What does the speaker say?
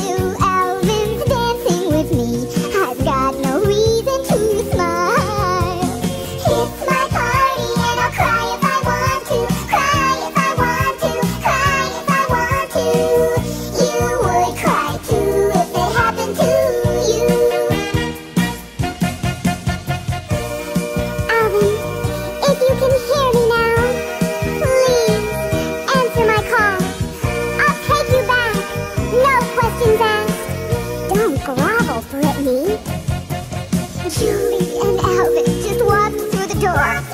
you Brittany. Julie and Elvis just walked through the door.